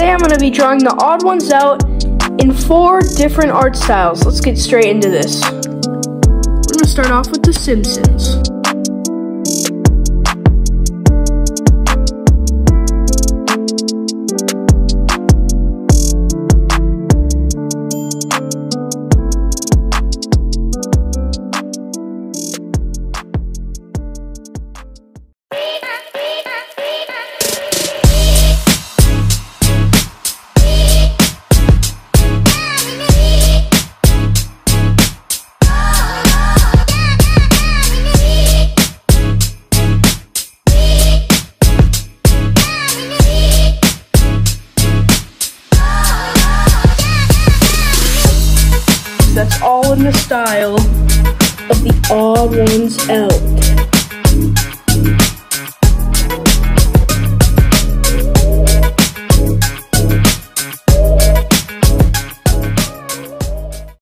today I'm going to be drawing the odd ones out in four different art styles. Let's get straight into this. We're going to start off with The Simpsons. That's all in the style of the odd ones out.